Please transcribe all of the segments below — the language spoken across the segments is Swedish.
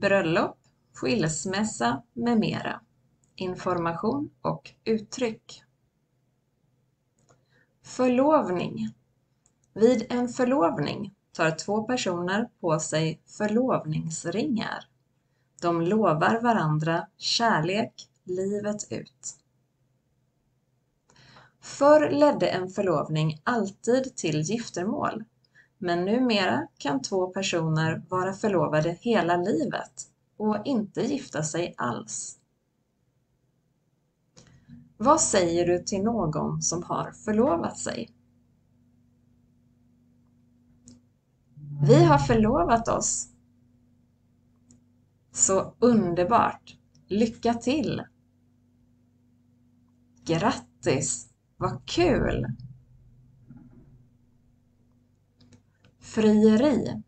bröllop, skilsmässa med mera. Information och uttryck. Förlovning. Vid en förlovning tar två personer på sig förlovningsringar. De lovar varandra kärlek livet ut. Förr ledde en förlovning alltid till giftermål, men numera kan två personer vara förlovade hela livet och inte gifta sig alls. Vad säger du till någon som har förlovat sig? Vi har förlovat oss. Så underbart! Lycka till! Grattis! Vad kul! Frieri.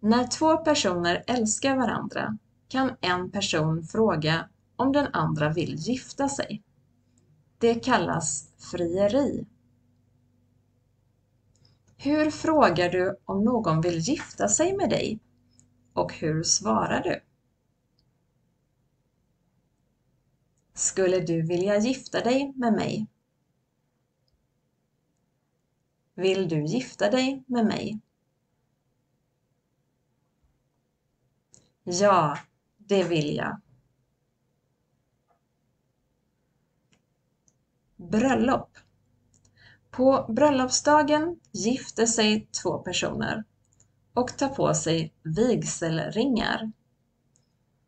När två personer älskar varandra kan en person fråga om den andra vill gifta sig. Det kallas frieri. Hur frågar du om någon vill gifta sig med dig? Och hur svarar du? Skulle du vilja gifta dig med mig? Vill du gifta dig med mig? Ja, det vill jag. Bröllop. På bröllopsdagen gifter sig två personer och tar på sig vigselringar.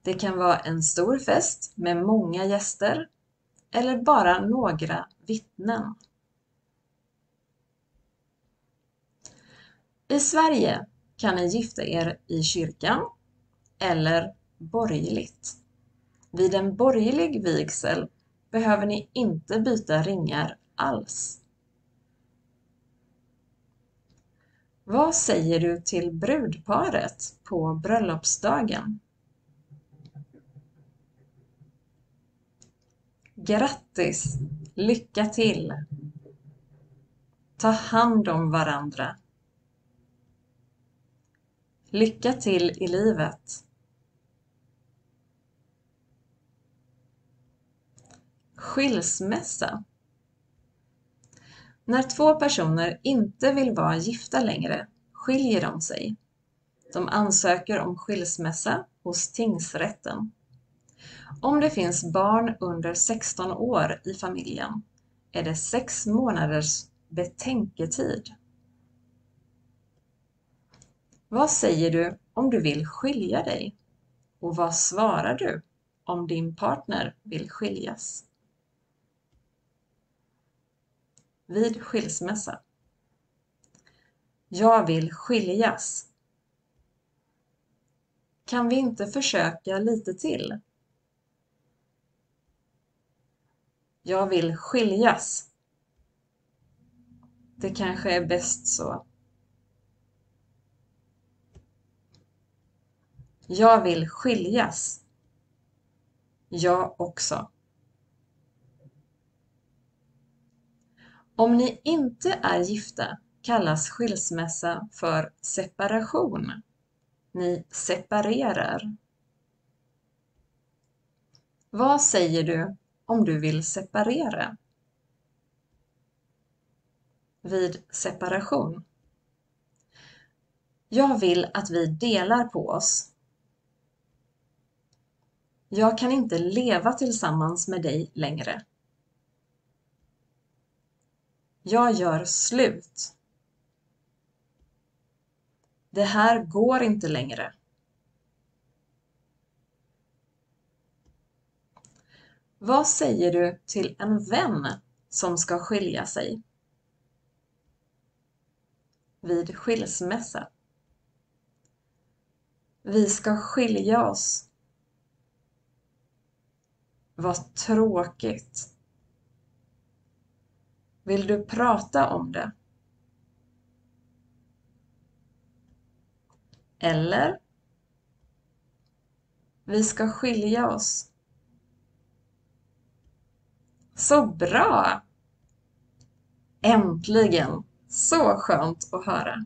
Det kan vara en stor fest med många gäster eller bara några vittnen. I Sverige kan ni gifta er i kyrkan eller borgerligt. Vid en borgerlig vigsel behöver ni inte byta ringar alls. Vad säger du till brudparet på bröllopsdagen? Grattis! Lycka till! Ta hand om varandra. Lycka till i livet! Skilsmässa När två personer inte vill vara gifta längre skiljer de sig. De ansöker om skilsmässa hos tingsrätten. Om det finns barn under 16 år i familjen är det sex månaders betänketid. Vad säger du om du vill skilja dig? Och vad svarar du om din partner vill skiljas? Vid skilsmässa. Jag vill skiljas. Kan vi inte försöka lite till? Jag vill skiljas. Det kanske är bäst så. Jag vill skiljas. Jag också. Om ni inte är gifta kallas skilsmässa för separation. Ni separerar. Vad säger du om du vill separera? Vid separation. Jag vill att vi delar på oss. Jag kan inte leva tillsammans med dig längre. Jag gör slut. Det här går inte längre. Vad säger du till en vän som ska skilja sig? Vid skilsmässa. Vi ska skilja oss. Vad tråkigt. Vill du prata om det? Eller? Vi ska skilja oss. Så bra! Äntligen! Så skönt att höra.